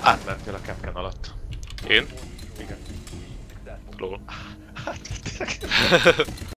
Átmentél a Capcan alatt. Én? Igen. Lol. Hát, tényleg.